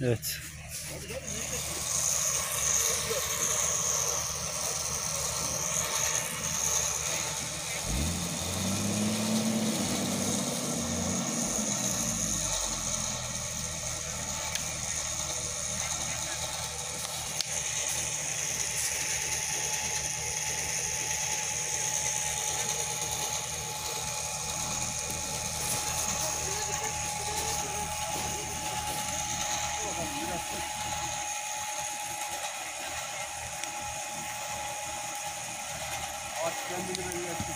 Evet. Kendini belli etti.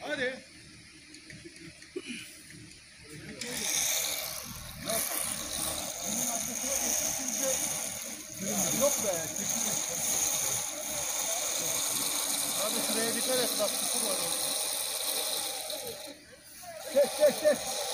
Hadi. Yok be. Abi şuraya dikkat et bak çukur var. Çek çek çek.